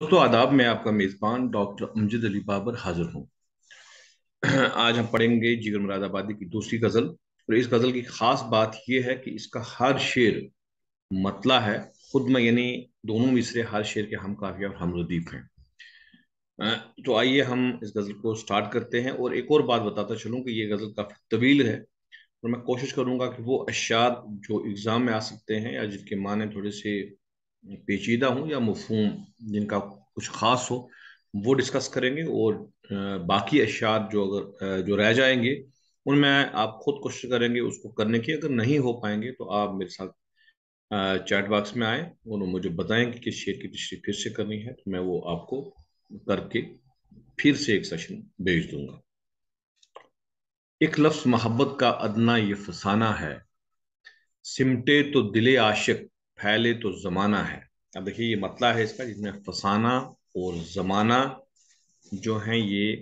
दोस्तों, आदाब, में आपका मेज़बान डॉक्टर अमजद अली बाबर हाजिर हूँ। आज हम पढ़ेंगे जिगर मुरादाबादी की दूसरी गज़ल। और इस गज़ल की ख़ास बात यह है कि इसका हर शेर मतला है। खुद में यानी दोनों मिसरे हर शेर के हम काफ़ी और हम रदीफ हैं। तो आइए हम इस गज़ल को स्टार्ट करते हैं। और एक और बात बताता चलूँ कि ये गज़ल काफ़ी तवील है। और मैं कोशिश करूँगा कि वो अशार जो एग्ज़ाम में आ सकते हैं या जिनके माने थोड़े से पेचीदा हूँ या मफहम जिनका कुछ ख़ास हो, वो डिस्कस करेंगे और बाकी अशात जो अगर जो रह जाएँगे उनमें आप खुद कोशिश करेंगे उसको करने की। अगर नहीं हो पाएँगे तो आप मेरे साथ चैट बॉक्स में आए और मुझे बताएँ कि किस शेर की तशरी फिर से करनी है तो मैं वो आपको करके फिर से एक सेशन भेज दूँगा। एक लफ्ज मोहब्बत का अदना ये फसाना है, सिमटे तो दिले आशिक फैले तो जमाना है। अब देखिए, ये मतला है इसका, जिसमें फसाना और जमाना जो है, ये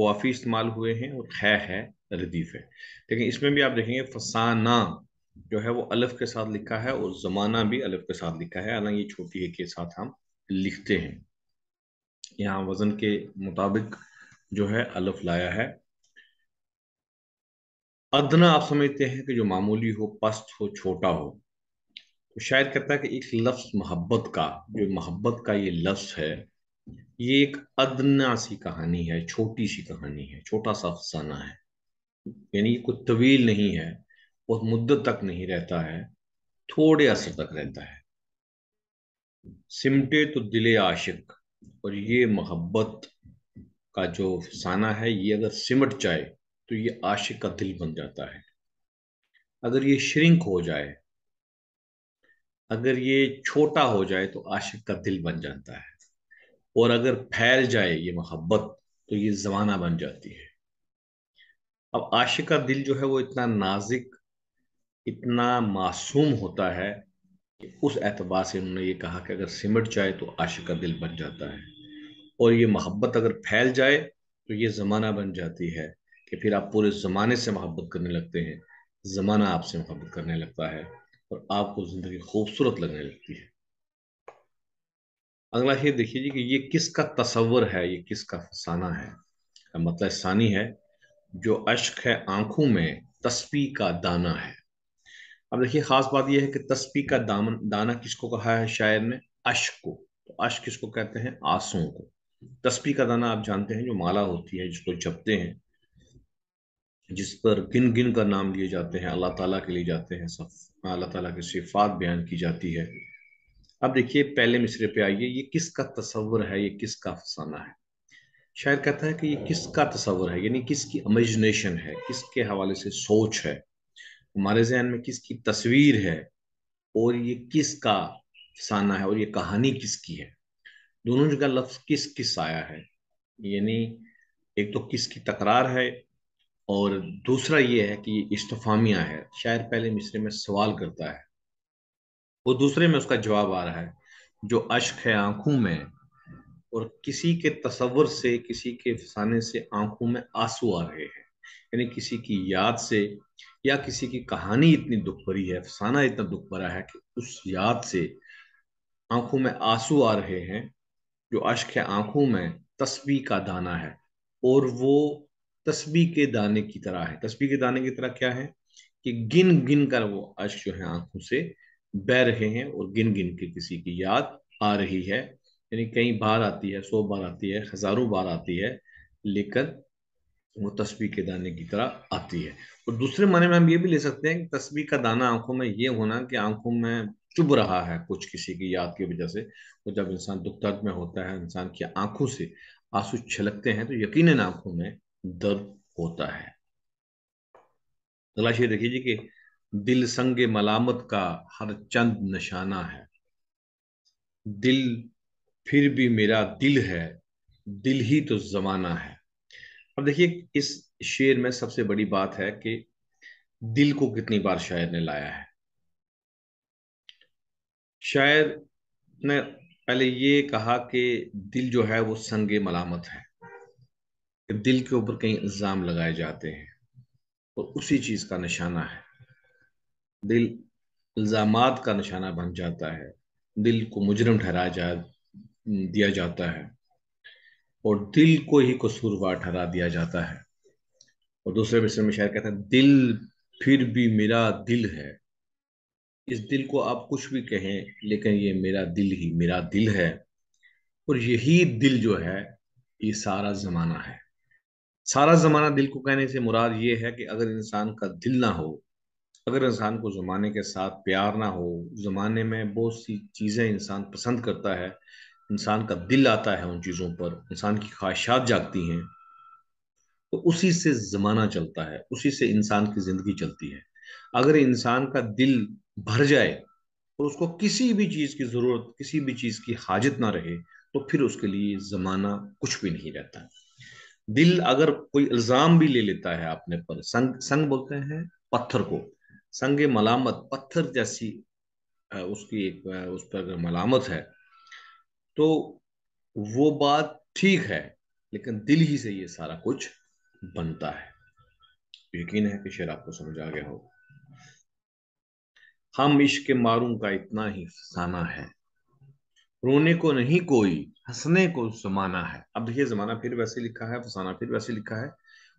काफ़ी इस्तेमाल हुए हैं और खै है रदीफ है। लेकिन इसमें भी आप देखेंगे, फसाना जो है, वो अलफ के साथ लिखा है और जमाना भी अलफ के साथ लिखा है। हालाँकि ये छोटी है के साथ हम लिखते हैं। यहाँ वज़न के मुताबिक जो है, अलफ लाया है। अदना आप समझते हैं कि जो मामूली हो, पस्त हो, छोटा हो शायद कहता है कि एक लफ्ज मोहब्बत का, जो मोहब्बत का ये लफ्ज है, ये एक अदना सी कहानी है, छोटी सी कहानी है, छोटा सा अफसाना है। यानी कोई तवील नहीं है बहुत मुद्दत तक नहीं रहता है, थोड़े असर तक रहता है। सिमटे तो दिले आशिक, और ये मोहब्बत का जो फसाना है, ये अगर सिमट जाए तो ये आशिक का दिल बन जाता है। अगर ये श्रिंक हो जाए अगर ये छोटा हो जाए तो आशिक का दिल बन जाता है। और अगर फैल जाए ये मोहब्बत तो ये जमाना बन जाती है। अब आशिक का दिल जो है वो इतना नाजिक, इतना मासूम होता है कि उस एतबार से उन्होंने ये कहा कि अगर सिमट जाए तो आशिक का दिल बन जाता है। और ये मोहब्बत अगर फैल जाए तो ये ज़माना बन जाती है कि फिर आप पूरे ज़माने से मोहब्बत करने लगते हैं, ज़माना आपसे मोहब्बत करने लगता है। और आपको ज़िंदगी खूबसूरत लगने लगती है। अगला ये देखिए जी कि ये किसका तस्वर है, ये किसका फसाना है? मतलब सानी है, जो अश्क है आँखों में तस्पी का दाना है। अब देखिए, खास बात यह है कि तस्पी का दामन, दाना किसको कहा है शायर ने? अश्क को। तो अश्क किसको कहते हैं? आंसुओं को। तस्पी का दाना आप जानते हैं, जो माला होती है, जिसको जपते हैं। जिस पर गिन गिन कर नाम लिए जाते हैं, अल्लाह ताला के लिए जाते हैं सब। अल्लाह ताला की सिफात बयान की जाती है। अब देखिए, पहले मिसरे पे आइए, ये किसका तस्वर है, ये किसका अफसाना है? शायद कहता है कि ये किसका तस्वर है? यानी किसकी इमेजिनेशन है, किसके हवाले से सोच है? हमारे जहन में किसकी तस्वीर है? और ये किसका अफसाना है? और ये कहानी किसकी है? दोनों जगह लफ्ज किस किस आया है? यानी एक तो किसकी तकरार है और दूसरा ये है कि इस्तफामिया है। शायर पहले मिसरे में सवाल करता है। वो दूसरे में उसका जवाब आ रहा है, जो अश्क है आँखों में और किसी के तस्वर से, किसी के फसाने से आँखों में आँसू आ रहे हैं। यानी किसी की याद से या किसी की कहानी इतनी दुख भरी है, फसाना इतना दुख भरा है कि उस याद से आँखों में आँसू आ रहे हैं, जो अश्क है आँखों में तस्बी का दाना है। और वो तस्बी के दाने की तरह है। तस्बी के दाने की तरह क्या है कि गिन गिन कर वो अश जो है आँखों से बह रहे हैं और गिन गिन के किसी की याद आ रही है। यानी कई बार आती है, सौ बार आती है, हज़ारों बार आती है लेकिन वो तस्वीर के दाने की तरह आती है। और दूसरे माने में हम ये भी ले सकते हैं कि तस्वीर का दाना आँखों में ये होना कि आँखों में चुभ रहा है कुछ किसी की याद की वजह से। और जब इंसान दुख दर्द में होता है, इंसान की आँखों से आँसू छलकते हैं तो यकीन आँखों में दर्द होता है। अगला शेर देखिए जी कि दिल संग मलामत का हर चंद निशाना है। दिल फिर भी मेरा दिल है, दिल ही तो जमाना है। अब देखिए, इस शेर में सबसे बड़ी बात है कि दिल को कितनी बार शायर ने लाया है। शायर ने पहले ये कहा कि दिल जो है वो संग मलामत है। दिल के ऊपर कई इल्ज़ाम लगाए जाते हैं और उसी चीज़ का निशाना है। दिल इल्ज़ाम का निशाना बन जाता है। दिल को मुजरम ठहराया जा, दिया जाता है और दिल को ही कसूरवार ठहरा दिया जाता है। और दूसरे मिसर में शायर कहता है, दिल फिर भी मेरा दिल है। इस दिल को आप कुछ भी कहें, लेकिन ये मेरा दिल ही मेरा दिल है। और यही दिल जो है, ये सारा जमाना है। सारा जमाना दिल को कहने से मुराद ये है कि अगर इंसान का दिल ना हो, अगर इंसान को जमाने के साथ प्यार ना हो, जमाने में बहुत सी चीज़ें इंसान पसंद करता है, इंसान का दिल आता है उन चीज़ों पर, इंसान की ख्वाहिशात जागती हैं तो उसी से जमाना चलता है, उसी से इंसान की ज़िंदगी चलती है। अगर इंसान का दिल भर जाए और उसको किसी भी चीज़ की ज़रूरत, किसी भी चीज़ की हाजत ना रहे तो फिर उसके लिए जमाना कुछ भी नहीं रहता। दिल अगर कोई इल्ज़ाम भी ले लेता है अपने पर, संग संग बोलते हैं पत्थर को। संग मलामत, पत्थर जैसी उसकी एक उस पर अगर मलामत है तो वो बात ठीक है, लेकिन दिल ही से ये सारा कुछ बनता है। यकीन है कि शेर आपको समझ आ गया हो। हम इश्क मारूं का इतना ही फसाना है। रोने को नहीं कोई, हंसने को जमाना है। अब देखिए, जमाना फिर वैसे लिखा है, फसाना फिर वैसे लिखा है।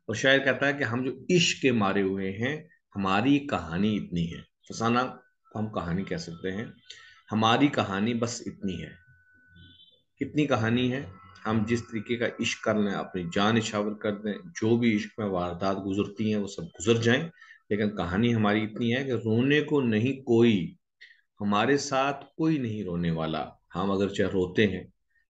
और शायर कहता है कि हम जो इश्क के मारे हुए हैं, हमारी कहानी इतनी है। फसाना, हम कहानी कह सकते हैं, हमारी कहानी बस इतनी है। कितनी कहानी है? हम जिस तरीके का इश्क कर लें, अपनी जान इशावर कर दें, जो भी इश्क में वारदात गुजरती हैं, वो सब गुजर जाएँ। लेकिन कहानी हमारी इतनी है कि रोने को नहीं कोई, हमारे साथ कोई नहीं रोने वाला। हम अगर चाहे रोते हैं,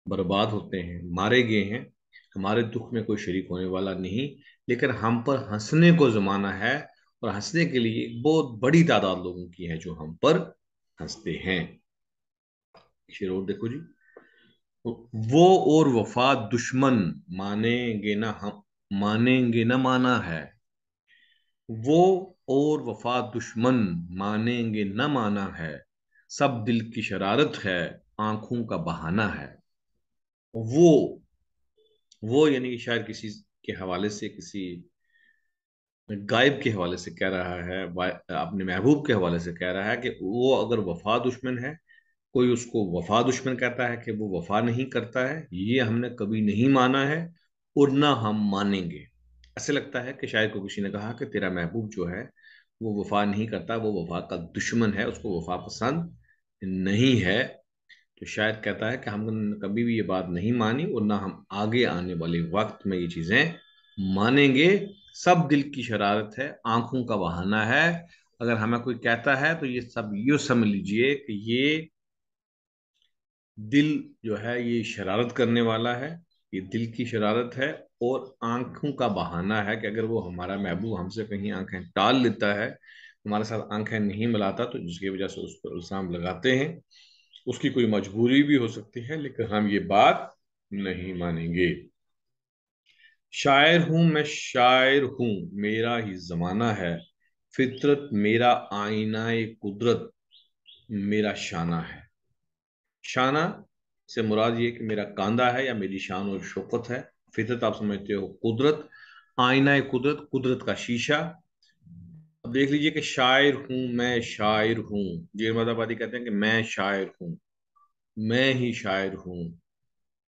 बर्बाद होते हैं, मारे गए हैं, हमारे दुख में कोई शरीक होने वाला नहीं, लेकिन हम पर हंसने को जमाना है और हंसने के लिए बहुत बड़ी तादाद लोगों की है जो हम पर हँसते हैं। शेर और देखो जी। वो और वफा दुश्मन मानेंगे ना हम, मानेंगे ना माना है। वो और वफा दुश्मन मानेंगे ना माना है। सब दिल की शरारत है। आँखों का बहाना है। वो वो यानी शायद किसी के हवाले से, किसी गायब के हवाले से कह रहा है अपने महबूब के हवाले से कह रहा है कि वो अगर वफा दुश्मन है, कोई उसको वफा दुश्मन कहता है कि वो वफा नहीं करता है, ये हमने कभी नहीं माना है और ना हम मानेंगे। ऐसे लगता है कि शायद को किसी ने कहा कि तेरा महबूब जो है, वो वफा नहीं करता, वो वफा का दुश्मन है, उसको वफा पसंद नहीं है। तो शायद कहता है कि हम कभी भी ये बात नहीं मानी और ना हम आगे आने वाले वक्त में ये चीज़ें मानेंगे। सब दिल की शरारत है, आँखों का बहाना है। अगर हमें कोई कहता है तो ये सब ये समझ लीजिए कि ये दिल जो है, ये शरारत करने वाला है, ये दिल की शरारत है और आँखों का बहाना है कि अगर वो हमारा महबूब हमसे कहीं आँखें टाल लेता है, हमारे साथ आँखें नहीं मिलाता तो जिसकी वजह से उस पर इल्ज़ाम लगाते हैं। उसकी कोई मजबूरी भी हो सकती है, लेकिन हम ये बात नहीं मानेंगे। शायर हूँ, मैं शायर हूँ, मेरा ही जमाना है। फितरत मेरा आईना कुदरत, मेरा शाना है। शाना से मुराद ये कि मेरा कांदा है या मेरी शान और शौकत है। फितरत आप समझते हो, कुदरत आईना कुदरत कुदरत का शीशा। अब देख लीजिए कि शायर हूँ, मैं शायर हूँ। जेरमदाबादी कहते हैं कि मैं शायर हूँ। मैं ही शायर हूँ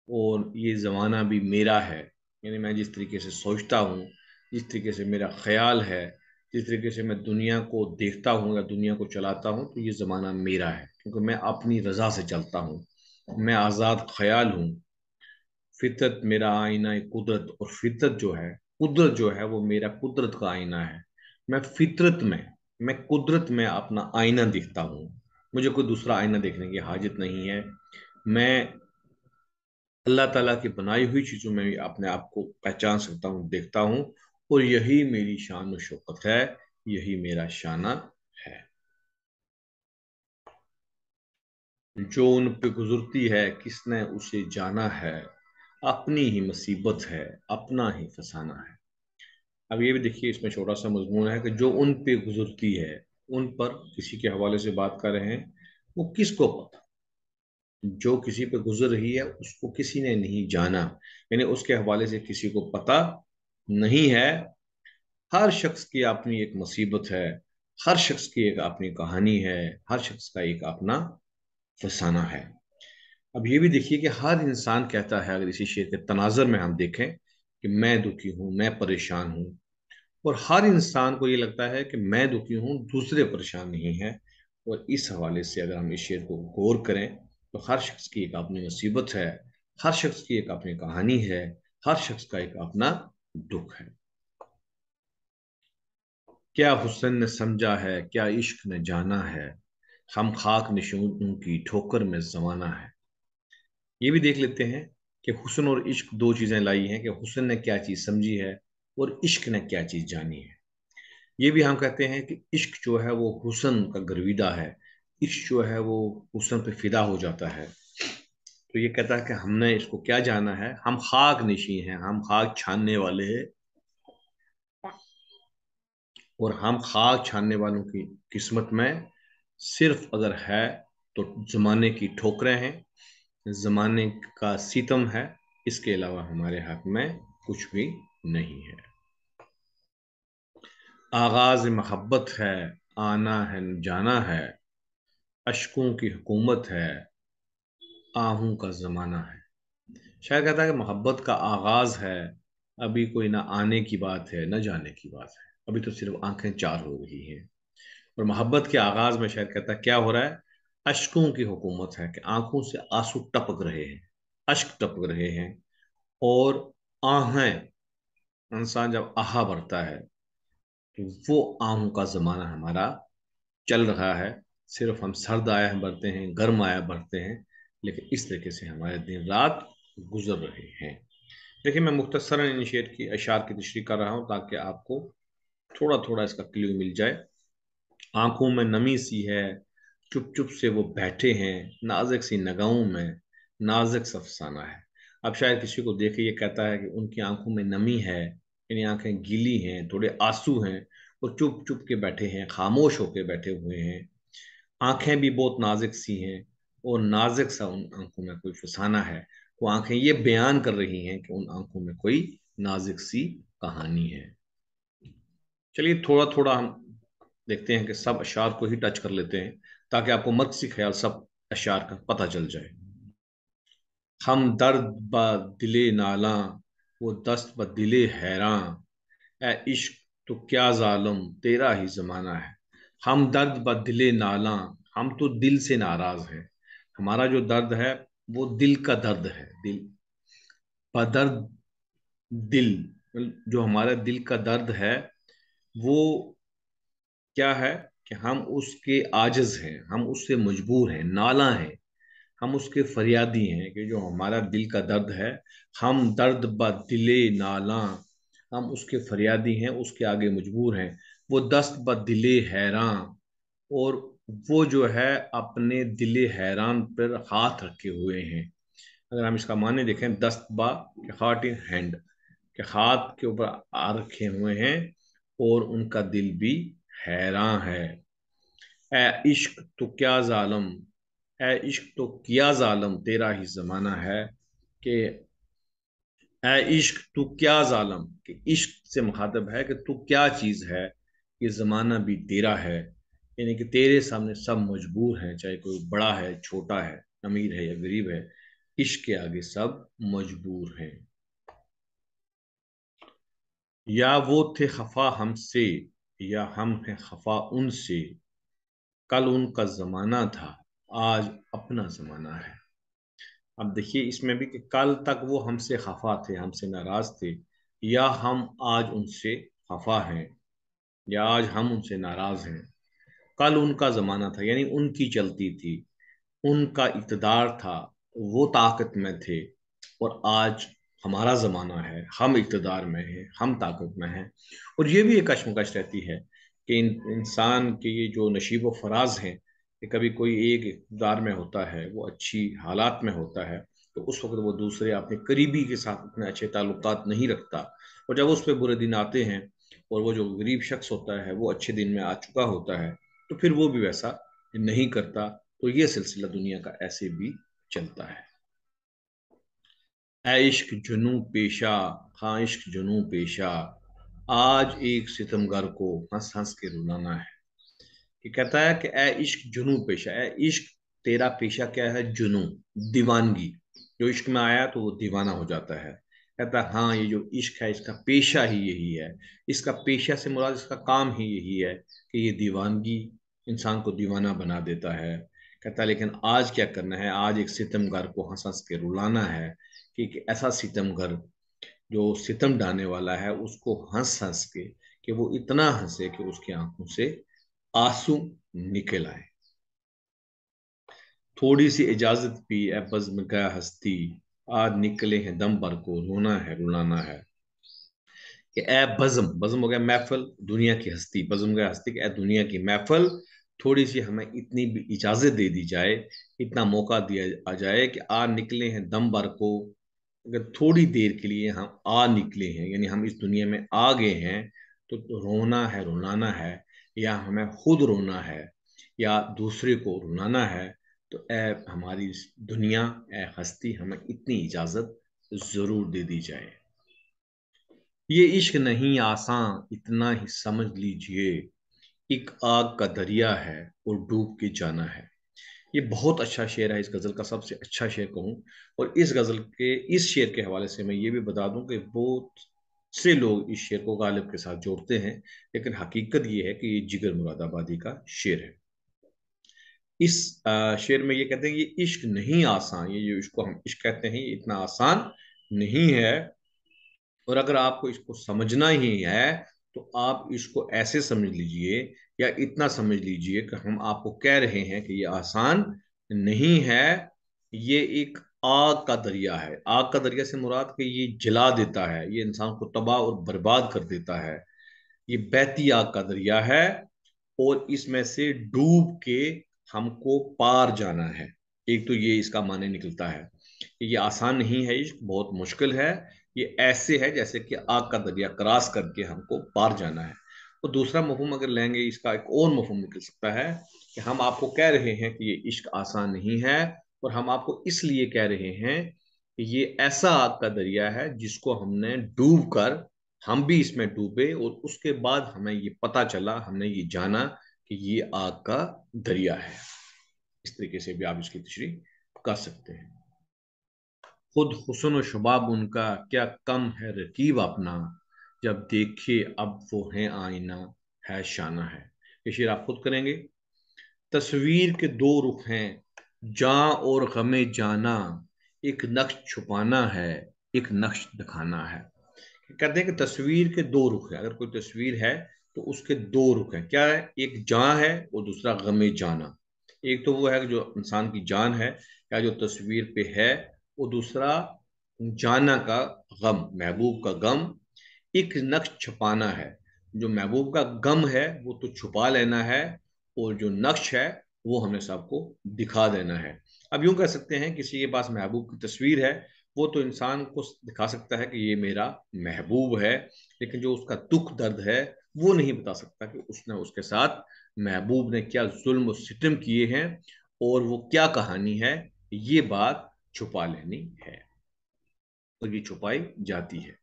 और ये जमाना भी मेरा है। यानी मैं जिस तरीके से सोचता हूँ, जिस तरीके से मेरा ख्याल है, जिस तरीके से मैं दुनिया को देखता हूँ या दुनिया को चलाता हूँ तो ये ज़माना मेरा है। क्योंकि मैं अपनी रजा से चलता हूँ, मैं आज़ाद ख्याल हूँ। फितरत मेरा आईना कुदरत और फितरत जो है, कुदरत जो है वो मेरा कुदरत का आईना है। मैं फितरत में, मैं कुदरत में अपना आईना दिखता हूँ। मुझे कोई दूसरा आईना देखने की हाजत नहीं है। मैं अल्लाह ताला की बनाई हुई चीज़ों में अपने आप को पहचान सकता हूँ, देखता हूँ और यही मेरी शान शौकत है, यही मेरा शाना है। जो उन पे गुजरती है, किसने उसे जाना है? अपनी ही मुसीबत है, अपना ही फसाना है। अब ये भी देखिए, इसमें छोटा सा मजमून है कि जो उन पे गुजरती है उन पर किसी के हवाले से बात कर रहे हैं, वो किसको पता? जो किसी पे गुजर रही है, उसको किसी ने नहीं जाना। यानी उसके हवाले से किसी को पता नहीं है। हर शख्स की अपनी एक मुसीबत है, हर शख्स की एक अपनी कहानी है, हर शख्स का एक अपना फसाना है। अब ये भी देखिए कि हर इंसान कहता है, अगर इसी शेर के तनाजर में हम देखें कि मैं दुखी हूँ, मैं परेशान हूँ और हर इंसान को ये लगता है कि मैं दुखी हूँ, दूसरे परेशान नहीं है। और इस हवाले से अगर हम इस शेर को गौर करें तो हर शख्स की एक अपनी मुसीबत है, हर शख्स की एक अपनी कहानी है, हर शख्स का एक अपना दुख है। क्या हुसन ने समझा है, क्या इश्क ने जाना है? हम खाक निशूनों की ठोकर में जमाना है। ये भी देख लेते हैं कि हुसन और इश्क दो चीज़ें लाई हैं कि हुसन ने क्या चीज़ समझी है और इश्क ने क्या चीज़ जानी है? ये भी हम कहते हैं कि इश्क जो है वो हुसन का गर्विदा है। इश्क जो है वो हुसन पे फिदा हो जाता है। तो ये कहता है कि हमने इसको क्या जाना है? हम खाक निशी हैं, हम खाक छानने वाले हैं। और हम खाक छानने वालों की किस्मत में सिर्फ़ अगर है तो जमाने की ठोकरें हैं, जमाने का सितम है। इसके अलावा हमारे हाथ में कुछ भी नहीं है। आगाज़ मोहब्बत है, आना है, जाना है। अशकों की हुकूमत है, आहू का ज़माना है। शायद कहता है कि मोहब्बत का आगाज़ है, अभी कोई ना आने की बात है, ना जाने की बात है। अभी तो सिर्फ़ आँखें चार हो रही हैं। और मोहब्बत के आगाज़ में शायद कहता है, क्या हो रहा है? अशकों की हुकूमत है कि आँखों से आँसू टपक रहे हैं, अश्क टपक रहे हैं। और आहें, इंसान जब आहा भरता है वो आम का जमाना हमारा चल रहा है। सिर्फ़ हम सर्द आया भरते हैं, गर्म आया भरते हैं, लेकिन इस तरीके से हमारे दिन रात गुजर रहे हैं। देखिए, मैं मुख्तसर इनिशिएट की, अशार की तशरी कर रहा हूँ ताकि आपको थोड़ा थोड़ा इसका क्ल्यू मिल जाए। आँखों में नमी सी है चुप चुप से वो बैठे हैं, नाजक सी नगाहों में, नाजक सफसाना है। अब शायद किसी को देखे ये कहता है कि उनकी आँखों में नमी है, यानी आँखें गीली हैं, थोड़े आँसू हैं वो चुप चुप के बैठे हैं, खामोश होके बैठे हुए हैं। आँखें भी बहुत नाजुक सी हैं और नाजुक सा उन आँखों में कोई फसाना है। वो आँखें ये बयान कर रही हैं कि उन आँखों में कोई नाजुक सी कहानी है। चलिए थोड़ा थोड़ा हम देखते हैं कि सब अशार को ही टच कर लेते हैं ताकि आपको मकसी ख्याल सब अशार का पता चल जाए। हम दर्द ब दिले नाला, वो दस्त ब दिले हैरान ए इश्क तो क्या जालम, तेरा ही जमाना है। हम दर्द ब दिले नाला, हम तो दिल से नाराज़ हैं। हमारा जो दर्द है, वो दिल का दर्द है, दिल। बदर्द, दिल जो हमारा दिल का दर्द है, वो क्या है कि हम उसके आजज हैं, हम उससे मजबूर हैं, नाला हैं। हम उसके फरियादी हैं कि जो हमारा दिल का दर्द है। हम दर्द ब दिले नाला हम उसके फरियादी हैं, उसके आगे मजबूर हैं। वो दस्त ब दिले हैरान और वो जो है अपने दिले हैरान पर हाथ रखे हुए हैं। अगर हम इसका माने देखें, दस्त बा हार्ट इन हैंड, के हाथ के ऊपर आ रखे हुए हैं और उनका दिल भी हैरान है। ए इश्क तो क्या जालम, ए इश्क तो क्या जालम, तेरा ही जमाना है कि ए इश्क, तू क्या जालम? कि इश्क से मुखातब है कि तू क्या चीज़ है? ये ज़माना भी तेरा है। यानी कि तेरे सामने सब मजबूर हैं, चाहे कोई बड़ा है, छोटा है, अमीर है या गरीब है, इश्क के आगे सब मजबूर हैं। या वो थे खफा हमसे, या हम हैं खफा उनसे। कल उनका जमाना था, आज अपना जमाना है। अब देखिए, इसमें भी कि कल तक वो हमसे खफा थे, हमसे नाराज़ थे, या हम आज उनसे खफा हैं, या आज हम उनसे नाराज़ हैं। कल उनका जमाना था, यानी उनकी चलती थी, उनका इकतदार था, वो ताकत में थे, और आज हमारा ज़माना है, हम इकतदार में हैं, हम ताकत में हैं। और ये भी एक कशमकश रहती है कि इंसान के ये जो नशीब व फराज हैं कि कभी कोई एक इकतदार में होता है, वो अच्छी हालात में होता है तो उस वक्त वो दूसरे अपने करीबी के साथ इतने अच्छे ताल्लुक नहीं रखता। और जब उस पर बुरे दिन आते हैं और वो जो गरीब शख्स होता है, वो अच्छे दिन में आ चुका होता है तो फिर वो भी वैसा नहीं करता। तो ये सिलसिला दुनिया का ऐसे भी चलता है। इश्क जुनू पेशा हाँ इश्क जुनू पेशा, आज एक सितमगर को हंस हंस के रुलाना है। कि कहता है कि ए इश्क जुनू पेशा ए इश्क तेरा पेशा क्या है? जुनू दीवानगी। जो इश्क में आया तो वो दीवाना हो जाता है। कहता है हाँ ये जो इश्क है, इसका पेशा ही यही है। इसका पेशा से मुराद, इसका काम ही यही है कि ये दीवानगी इंसान को दीवाना बना देता है। कहता है, लेकिन आज क्या करना है? आज एक सितमगर को हंस हंस के रुलाना है कि एक ऐसा सितमगर जो सितम डालने वाला है, उसको हंस हंस के, कि वो इतना हंसे कि उसकी आँखों से आँसू निकल आए। थोड़ी सी इजाज़त भी ए बज्म का हस्ती। आज निकले हैं दम पर को, रोना है, रुलाना है। कि ए बज्म बज्म हो गया महफल, दुनिया की हस्ती। बज्म गया हस्ती कि ए दुनिया की महफल। थोड़ी सी हमें इतनी भी इजाज़त दे दी जाए, इतना मौका दिया आ जाए कि आ निकले हैं दम भर को। अगर थोड़ी देर के लिए हम आ निकले हैं, यानी हम इस दुनिया में आ गए हैं तो रोना है, रुलाना है। या हमें खुद रोना है या दूसरे को रुलाना है तो ए हमारी दुनिया ए हस्ती हमें इतनी इजाज़त ज़रूर दे दी जाए। ये इश्क नहीं, आसान, इतना ही समझ लीजिए, एक आग का दरिया है और डूब के जाना है। ये बहुत अच्छा शेर है, इस गज़ल का सबसे अच्छा शेर कहूँ। और इस गज़ल के, इस शेर के हवाले से मैं ये भी बता दूँ कि बहुत से लोग इस शेर को गालिब के साथ जोड़ते हैं, लेकिन हकीकत ये है कि ये जिगर मुरादाबादी का शेर है। इस शेर में ये कहते हैं, ये इश्क नहीं आसान, ये जो इसको हम इश्क कहते हैं, ये इतना आसान नहीं है। और अगर आपको इसको समझना ही है तो आप इसको ऐसे समझ लीजिए या इतना समझ लीजिए कि हम आपको कह रहे हैं कि ये आसान नहीं है। ये एक आग का दरिया है। आग का दरिया से मुराद कि ये जला देता है, ये इंसान को तबाह और बर्बाद कर देता है। ये बहती आग का दरिया है और इसमें से डूब के हमको पार जाना है। एक तो ये इसका माने निकलता है ये आसान नहीं है इश्क बहुत मुश्किल है। ये ऐसे है जैसे कि आग का दरिया क्रॉस करके हमको पार जाना है। और दूसरा मफहम अगर लेंगे, इसका एक और मफहम निकल सकता है कि हम आपको कह रहे हैं कि ये इश्क आसान नहीं है। और हम आपको इसलिए कह रहे हैं कि ये ऐसा आग का दरिया है जिसको हमने डूब कर, हम भी इसमें डूबे और उसके बाद हमें ये पता चला, हमने ये जाना कि ये आग का दरिया है। इस तरीके से भी आप इसकी तशरी कर सकते हैं। खुद हुसन व शबाब उनका क्या कम है रकीब अपना, जब देखे अब वो है आईना, है शाना है। ये शेर आप खुद करेंगे। तस्वीर के दो रुख हैं जा और गमे जाना, एक नक्श छुपाना है, एक नक्श दिखाना है। कहते हैं कि तस्वीर के दो रुख है। अगर कोई तस्वीर है तो उसके दो रुख हैं। क्या है? एक जान है और दूसरा गमे जाना। एक तो वो है जो इंसान की जान है, या जो तस्वीर पे है, वो दूसरा जाना का गम, महबूब का गम। एक नक्श छुपाना है। जो महबूब का गम है, वो तो छुपा लेना है, और जो नक्श है वो हमें सबको दिखा देना है। अब यूँ कह सकते हैं, किसी के पास महबूब की तस्वीर है, वो तो इंसान को दिखा सकता है कि ये मेरा महबूब है, लेकिन जो उसका दुख दर्द है, वो नहीं बता सकता कि उसने उसके साथ महबूब ने क्या जुल्म सितम किए हैं और वो क्या कहानी है, ये बात छुपा लेनी है। और ये छुपाई जाती है।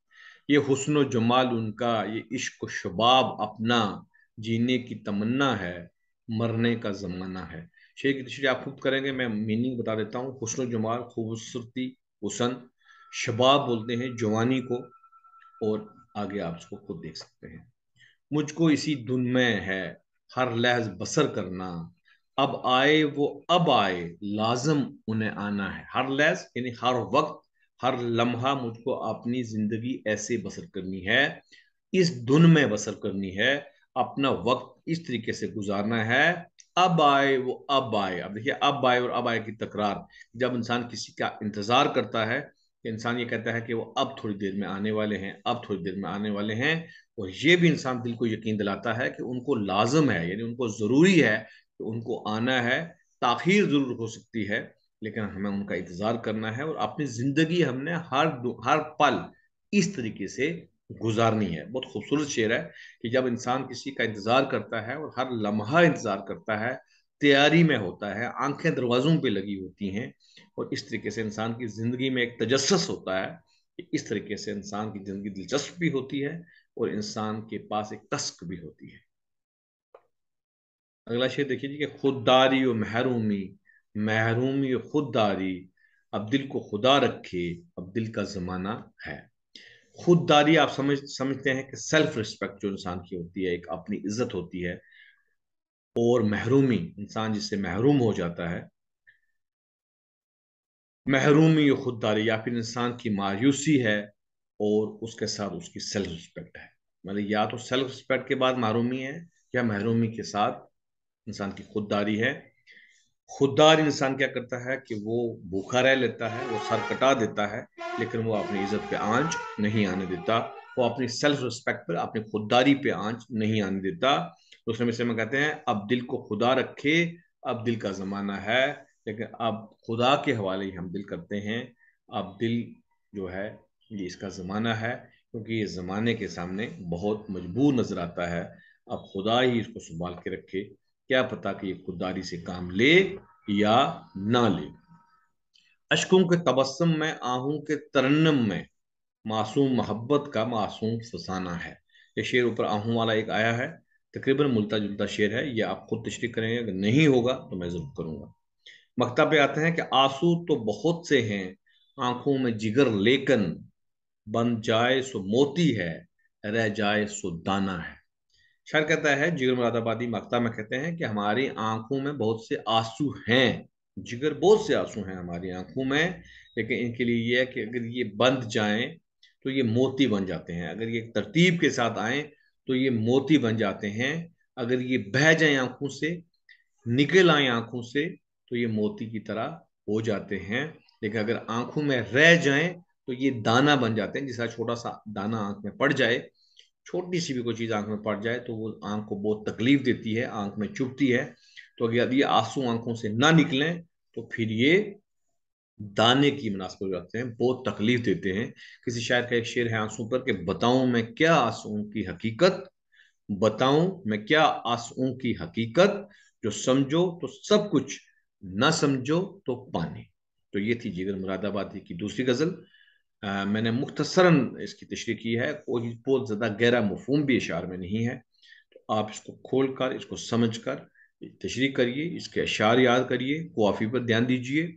ये हुसन जमाल उनका ये इश्क शबाब अपना जीने की तमन्ना है मरने का जमाना है। तशरी आप खुद करेंगे, मैं मीनिंग बता देता हूँ। हुसन जमाल, खूबसूरती, हुसन शबाब बोलते हैं जवानी को, और आगे आप उसको खुद देख सकते हैं। मुझको इसी धुन में है, हर लहज बसर करना। अब आए वो, अब आए, लाजम उन्हें आना है। हर लहज, यानी हर वक्त, हर लम्हा मुझको अपनी ज़िंदगी ऐसे बसर करनी है, इस धुन में बसर करनी है अपना वक्त इस तरीके से गुजारना है। अब आए वो, अब आए। अब देखिए, अब आए और अब आए की तकरार। जब इंसान किसी का इंतज़ार करता है कि इंसान ये कहता है कि वो अब थोड़ी देर में आने वाले हैं, अब थोड़ी देर में आने वाले हैं। और ये भी इंसान दिल को यकीन दिलाता है कि उनको लाजम है, यानी उनको ज़रूरी है कि उनको आना है। ताखिर ज़रूर हो सकती है, लेकिन हमें उनका इंतज़ार करना है। और अपनी ज़िंदगी हमने हर हर पल इस तरीके से गुजारनी है। बहुत खूबसूरत शेर है कि जब इंसान किसी का इंतज़ार करता है और हर लम्हा इंतज़ार करता है, तैयारी में होता है, आँखें दरवाजों पे लगी होती हैं और इस तरीके से इंसान की ज़िंदगी में एक तजस्स होता है कि इस तरीके से इंसान की ज़िंदगी दिलचस्प भी होती है और इंसान के पास एक तस्क भी होती है। अगला शेर देखिए कि खुददारी और महरूमी महरूमी और खुददारी, अब दिल को खुदा रखे, अब दिल का जमाना है। खुददारी आप समझ, समझते हैं कि सेल्फ रिस्पेक्ट जो इंसान की होती है, एक अपनी इज़्ज़त होती है, और महरूमी इंसान जिससे महरूम हो जाता है, महरूमी खुददारी या फिर इंसान की मायूसी है और उसके साथ उसकी सेल्फ रिस्पेक्ट है। मतलब या तो सेल्फ रिस्पेक्ट के बाद महरूमी है या महरूमी के साथ इंसान की खुददारी है। खुददार इंसान क्या करता है कि वो भूखा रह लेता है, वो सर कटा देता है, लेकिन वो अपनी इज़्ज़त पे आँच नहीं आने देता, वो अपनी सेल्फ रिस्पेक्ट पर अपनी खुददारी पे आँच नहीं आने देता। दूसरे मिसरे में कहते हैं, अब दिल को खुदा रखे, अब दिल का जमाना है, लेकिन अब खुदा के हवाले ही हम दिल करते हैं। अब दिल जो है, ये इसका ज़माना है, क्योंकि ये ज़माने के सामने बहुत मजबूर नज़र आता है। अब खुदा ही इसको संभाल के रखे क्या पता कि ये खुददारी से काम ले या ना ले। अशकों के तबस्सम में, आहू के तरन्नम में मासूम मोहब्बत का मासूम फसाना है। ये शेर ऊपर आहू वाला एक आया है, तकरीबन मिलता जुलता शेर है। यह आप खुद तशरी करेंगे, अगर नहीं होगा तो मैं ज़रूर करूँगा। मकता पे आते हैं कि आँसू तो बहुत से हैं, आँखों में जिगर लेकन बन जाए सो मोती है, रह जाए सो दाना है। शायर कहता है, जिगर मुरादाबादी मकता में कहते हैं कि हमारी आँखों में बहुत से आँसू हैं। जिगर बहुत से आँसू हैं हमारी आँखों में, लेकिन इनके लिए यह है कि अगर ये बंद जाएँ तो ये मोती बन जाते हैं। अगर ये तरतीब के साथ आए तो ये मोती बन जाते हैं। अगर ये बह जाए आँखों से, निकल आए आँखों से तो ये मोती की तरह हो जाते हैं। लेकिन अगर आँखों में रह जाएँ तो ये दाना बन जाते हैं जिसका छोटा सा दाना आँख में पड़ जाए छोटी सी भी कोई चीज़ आँख में पड़ जाए तो वो आँख को बहुत तकलीफ़ देती है, आँख में चुभती है। तो अगर आँसू आँखों से ना निकले तो फिर ये दाने की मुनासिबत रखते हैं, बहुत तकलीफ़ देते हैं। किसी शायर का एक शेर है आँसू पर कि बताऊँ मैं क्या आंसुओं की हकीकत? बताऊँ मैं क्या आंसुओं की हकीकत? जो समझो तो सब कुछ, ना समझो तो पानी। तो ये थी जिगर मुरादाबादी की दूसरी गज़ल। मैंने मुख्तसरन इसकी तशरी की है, कोई बहुत ज़्यादा गहरा मफहम भी इशार में नहीं है। तो आप इसको खोल कर इसको समझ कर तशरी करिए, इसके अशार याद करिए कोफ़ी पर ध्यान दीजिए।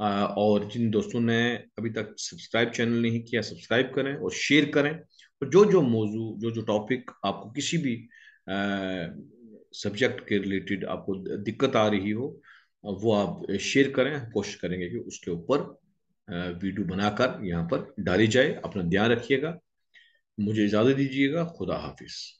और जिन दोस्तों ने अभी तक सब्सक्राइब चैनल नहीं किया, सब्सक्राइब करें और शेयर करें। और जो जो मौजू, जो जो टॉपिक आपको किसी भी सब्जेक्ट के रिलेटेड आपको दिक्कत आ रही हो, वो आप शेयर करें कोशिश करेंगे कि उसके ऊपर वीडियो बनाकर यहाँ पर डाली जाए अपना ध्यान रखिएगा। मुझे इजाज़त दीजिएगा। खुदा हाफिज़।